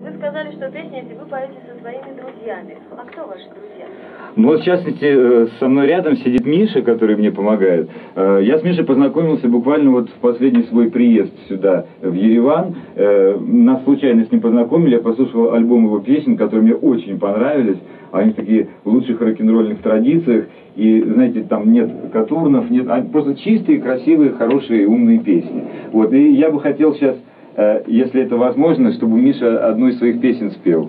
Вы сказали, что песни эти вы поете со своими друзьями. А кто ваши друзья? Ну вот, в частности, э, со мной рядом сидит Миша, который мне помогает. Э, Я с Мишей познакомился буквально вот в последний свой приезд сюда, в Ереван. Э, Нас случайно с ним познакомили, я послушал альбом его песен, которые мне очень понравились. Они такие в лучших рок-н-ролльных традициях. И, знаете, там нет катурнов, нет, а просто чистые, красивые, хорошие, умные песни. Вот, и я бы хотел сейчас, если это возможно, чтобы Миша одну из своих песен спел.